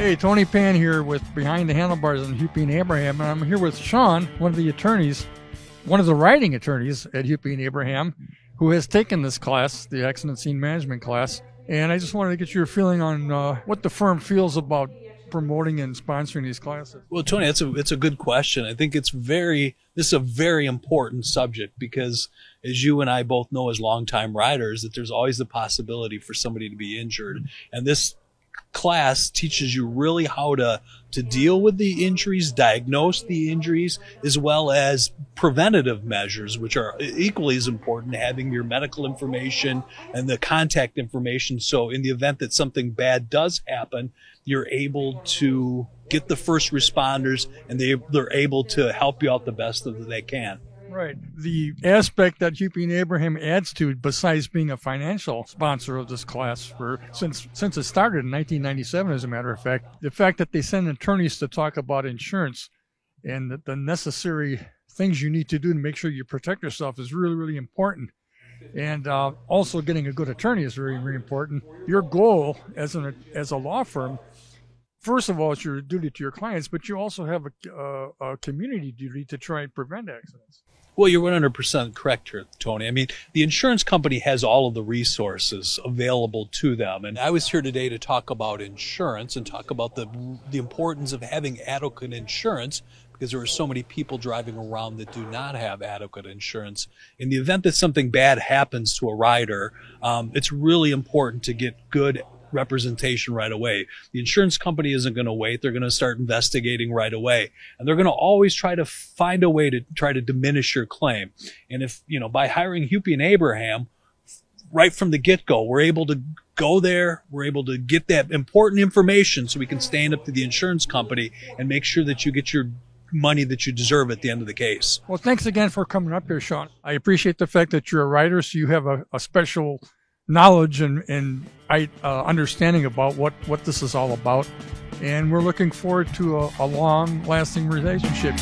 Hey, Tony Pan here with Behind the Handlebars and and Abraham, and I'm here with Sean, one of the attorneys, one of the writing attorneys at and Abraham, who has taken this class, the Accident Scene Management class. And I just wanted to get your feeling on uh, what the firm feels about promoting and sponsoring these classes. Well, Tony, it's a it's a good question. I think it's very this is a very important subject because, as you and I both know as longtime riders, that there's always the possibility for somebody to be injured, and this class teaches you really how to to deal with the injuries, diagnose the injuries, as well as preventative measures, which are equally as important, having your medical information and the contact information. So in the event that something bad does happen, you're able to get the first responders and they, they're able to help you out the best that they can. Right. The aspect that and Abraham adds to, besides being a financial sponsor of this class for since since it started in 1997, as a matter of fact, the fact that they send attorneys to talk about insurance and the, the necessary things you need to do to make sure you protect yourself is really really important. And uh, also getting a good attorney is very very important. Your goal as an as a law firm first of all, it's your duty to your clients, but you also have a, uh, a community duty to try and prevent accidents. Well, you're 100% correct here, Tony. I mean, the insurance company has all of the resources available to them. And I was here today to talk about insurance and talk about the, the importance of having adequate insurance because there are so many people driving around that do not have adequate insurance. In the event that something bad happens to a rider, um, it's really important to get good representation right away. The insurance company isn't going to wait. They're going to start investigating right away. And they're going to always try to find a way to try to diminish your claim. And if, you know, by hiring Hupy and Abraham, right from the get go, we're able to go there. We're able to get that important information so we can stand up to the insurance company and make sure that you get your money that you deserve at the end of the case. Well, thanks again for coming up here, Sean. I appreciate the fact that you're a writer, so you have a, a special knowledge and, and uh, understanding about what, what this is all about. And we're looking forward to a, a long lasting relationship.